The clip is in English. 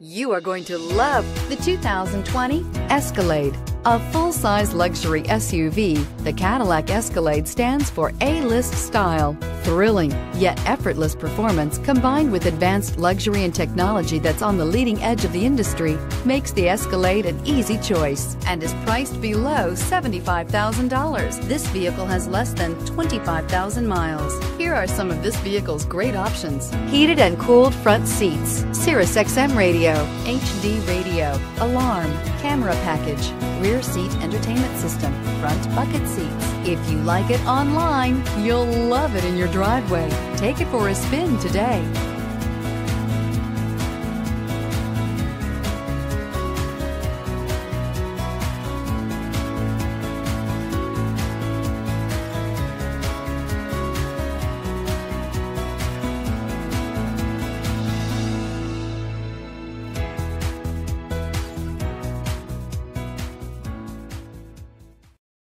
You are going to love the 2020 Escalade. A full-size luxury SUV, the Cadillac Escalade stands for A-list style. Thrilling, yet effortless performance combined with advanced luxury and technology that's on the leading edge of the industry makes the Escalade an easy choice and is priced below $75,000. This vehicle has less than 25,000 miles. Here are some of this vehicle's great options. Heated and cooled front seats, Sirius XM radio, HD radio, alarm, camera package, rear seat entertainment system, front bucket seats. If you like it online, you'll love it in your driveway. Take it for a spin today.